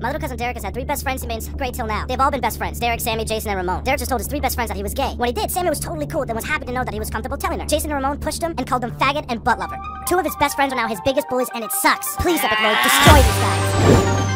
My little cousin Derek has had three best friends he means great till now. They've all been best friends. Derek, Sammy, Jason, and Ramone. Derek just told his three best friends that he was gay. When he did, Sammy was totally cool and was happy to know that he was comfortable telling her. Jason and Ramone pushed him and called him faggot and butt lover. Two of his best friends are now his biggest bullies and it sucks. Please, Epic Lloyd, destroy these guys.